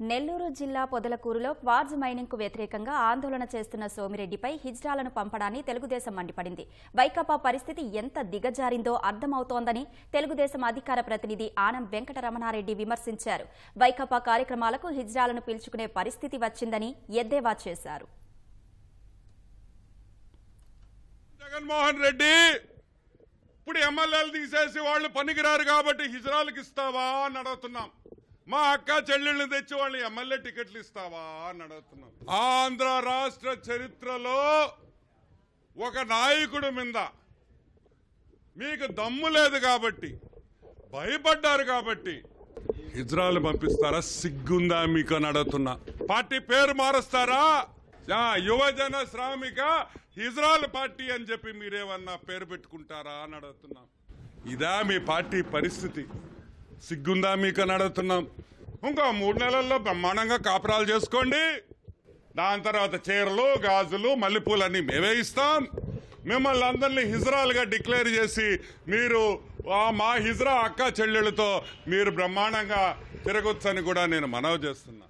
నెల్లూరు జిల్లా పొదలకూరులో క్వార్జ్ మైనింగ్కు వ్యతిరేకంగా ఆందోళన చేస్తున్న సోమిరెడ్డిపై హిజ్రాలను పంపడాన్ని తెలుగుదేశం మండిపడింది. వైకాపా పరిస్థితి ఎంత దిగజారిందో అర్థమవుతోందని తెలుగుదేశం అధికార ప్రతినిధి ఆనం వెంకటరమణారెడ్డి విమర్శించారు. వైకాపా కార్యక్రమాలకు హిజ్రాలను పీల్చుకునే పరిస్థితి వచ్చిందని ఎద్దేవా చేశారు. జగన్మోహన్ రెడ్డి ఇప్పుడు ఎమ్మెల్యేలు తీసేసి వాళ్ళు పనికిరారు కాబట్టి హిజరాలకు ఇస్తావా అని అడుగుతున్నాం. మా అక్క చెల్లెళ్ళని తెచ్చి వాళ్ళు ఎమ్మెల్యే టికెట్లు ఇస్తావా అని అడుగుతున్నాను. ఆంధ్ర రాష్ట్ర చరిత్రలో ఒక నాయకుడు మీద మీకు దమ్ము లేదు కాబట్టి భయపడ్డారు కాబట్టి హిజ్రాలు పంపిస్తారా? సిగ్గుందా మీకు అని అడుగుతున్నా. పార్టీ పేరు మారుస్తారా? ఆ, యువజన శ్రామిక ఇజ్రాయల్ పార్టీ అని చెప్పి మీరేమన్నా పేరు పెట్టుకుంటారా అని అడుగుతున్నాం. ఇదా మీ పార్టీ పరిస్థితి. సిగ్గుందా మీకు అని అడుగుతున్నాం. ఇంకో మూడు నెలల్లో బ్రహ్మాండంగా కాపురాలు చేసుకోండి. దాని తర్వాత చీరలు గాజులు మల్లెపూలన్నీ మేమే ఇస్తాం. మిమ్మల్ని అందరినీ హిజ్రాలుగా డిక్లేర్ చేసి మీరు మా హిజ్రా అక్క చెల్లెళ్ళతో మీరు బ్రహ్మాండంగా తిరగొచ్చని కూడా నేను మనవి చేస్తున్నా.